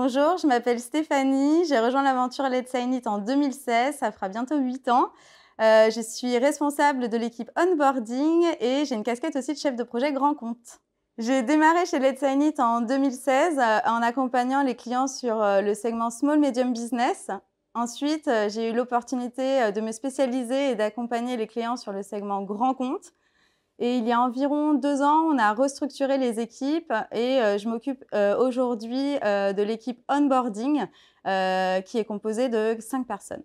Bonjour, je m'appelle Stéphanie, j'ai rejoint l'aventure Let's Sign It en 2016, ça fera bientôt 8 ans. Euh, je suis responsable de l'équipe onboarding et j'ai une casquette aussi de chef de projet grand compte. J'ai démarré chez Let's Sign It en 2016 euh, en accompagnant les clients sur euh, le segment Small Medium Business. Ensuite, j'ai eu l'opportunité de me spécialiser et d'accompagner les clients sur le segment grand compte. Et il y a environ deux ans, on a restructuré les équipes et euh, je m'occupe euh, aujourd'hui euh, de l'équipe onboarding qui est composée de cinq personnes.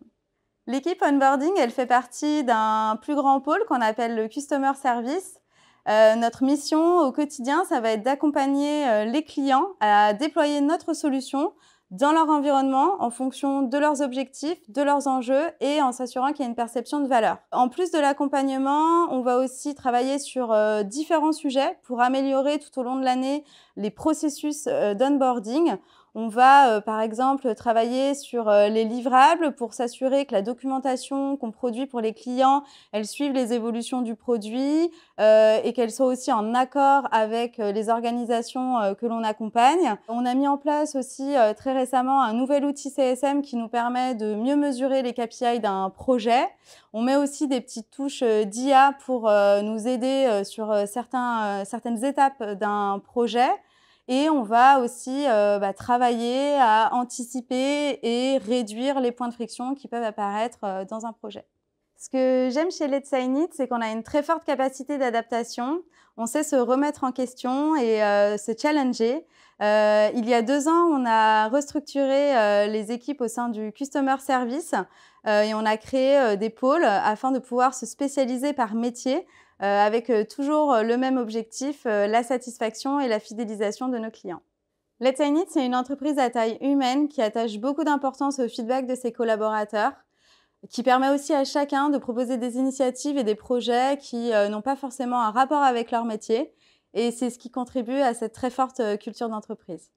L'équipe onboarding, elle fait partie d'un plus grand pôle qu'on appelle le Customer Service. notre mission au quotidien, ça va être d'accompagner les clients à déployer notre solution dans leur environnement en fonction de leurs objectifs, de leurs enjeux et en s'assurant qu'il y a une perception de valeur. En plus de l'accompagnement, on va aussi travailler sur euh, différents sujets pour améliorer tout au long de l'année les processus euh, d'onboarding. On va, euh, par exemple, travailler sur euh, les livrables pour s'assurer que la documentation qu'on produit pour les clients, elle suive les évolutions du produit euh, et qu'elle soit aussi en accord avec les organisations que l'on accompagne. On a mis en place aussi très récemment un nouvel outil CSM qui nous permet de mieux mesurer les KPI d'un projet. On met aussi des petites touches d'IA pour nous aider sur certains, certaines étapes d'un projet. Et on va aussi euh, bah, travailler à anticiper et réduire les points de friction qui peuvent apparaître euh, dans un projet. Ce que j'aime chez Let's Sign It, c'est qu'on a une très forte capacité d'adaptation. On sait se remettre en question et euh, se challenger. il y a deux ans, on a restructuré les équipes au sein du Customer Service et on a créé des pôles afin de pouvoir se spécialiser par métier avec euh, toujours euh, le même objectif, la satisfaction et la fidélisation de nos clients. Let's It, c'est une entreprise à taille humaine qui attache beaucoup d'importance au feedback de ses collaborateurs, qui permet aussi à chacun de proposer des initiatives et des projets qui n'ont pas forcément un rapport avec leur métier. Et c'est ce qui contribue à cette très forte culture d'entreprise.